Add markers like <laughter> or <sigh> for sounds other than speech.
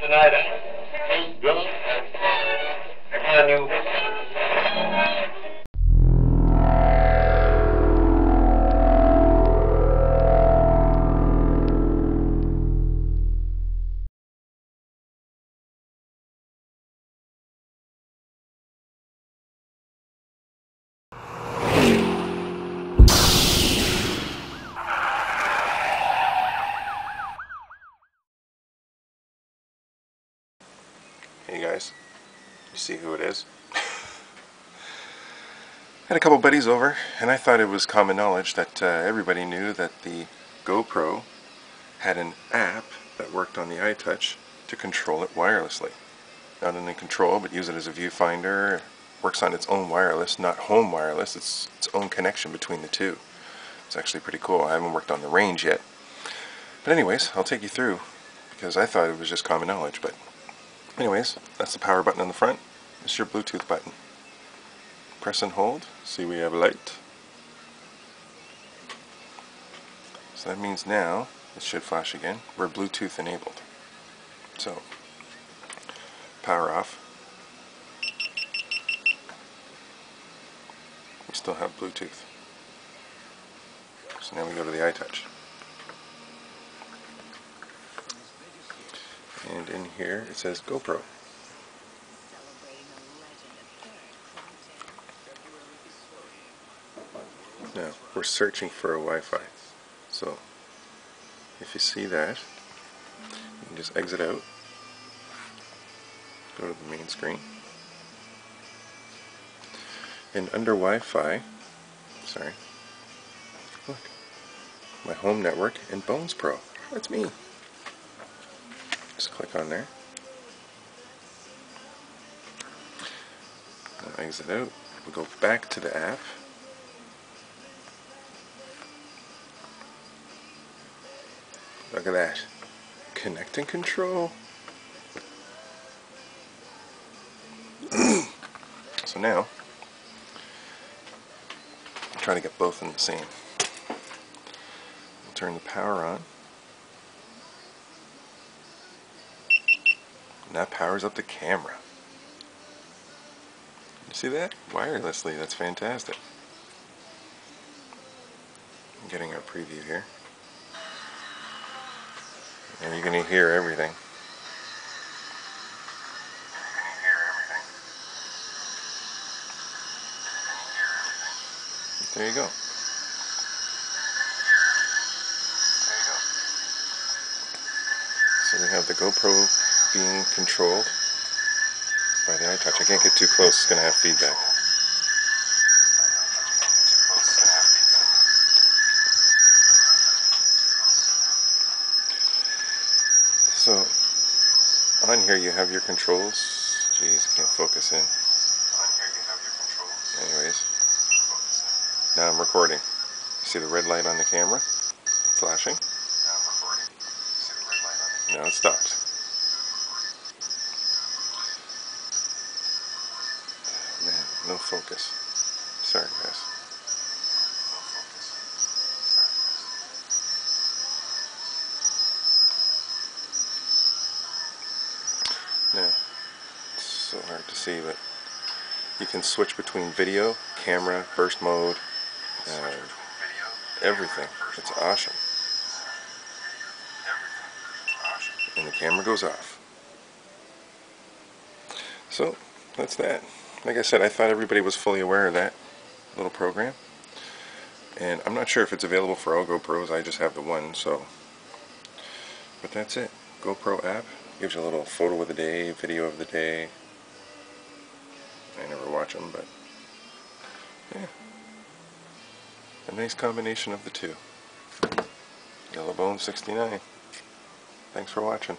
Snyder. Bill. Can you? Guys, you see who it is? <laughs> Had a couple buddies over, and I thought it was common knowledge that uh, everybody knew that the GoPro had an app that worked on the iTouch to control it wirelessly. Not only control, but use it as a viewfinder. Works on its own wireless, not home wireless. It's its own connection between the two. It's actually pretty cool. I haven't worked on the range yet. But anyways, I'll take you through because I thought it was just common knowledge, but Anyways, that's the power button on the front. Is your Bluetooth button. Press and hold. See we have a light. So that means now, it should flash again, we're Bluetooth enabled. So, power off. We still have Bluetooth. So now we go to the iTouch. And in here it says GoPro. Now we're searching for a Wi-Fi. So if you see that you can just exit out. Go to the main screen. And under Wi-Fi sorry. Look. My home network and Bones Pro. That's me just click on there. Now exit out. We'll go back to the app. Look at that. Connect and control. <clears throat> so now, I'm trying to get both in the same. We'll turn the power on. And that powers up the camera. You see that? Wirelessly, that's fantastic. I'm getting our preview here. And you're going to hear everything. There you go. There you go. So we have the GoPro being controlled by the iTouch. I can't get too close, it's going to have feedback. So, on here you have your controls. Jeez, can't focus in. Anyways, now I'm recording. You see the red light on the camera? Flashing. Now it stops. No focus. Sorry guys. Now, it's so hard to see, but you can switch between video, camera, burst mode, uh, everything. It's awesome. And the camera goes off. So, that's that like I said, I thought everybody was fully aware of that little program. And I'm not sure if it's available for all GoPros, I just have the one, so. But that's it. GoPro app gives you a little photo of the day, video of the day. I never watch them, but yeah. A nice combination of the two. Yellow Bone 69. Thanks for watching.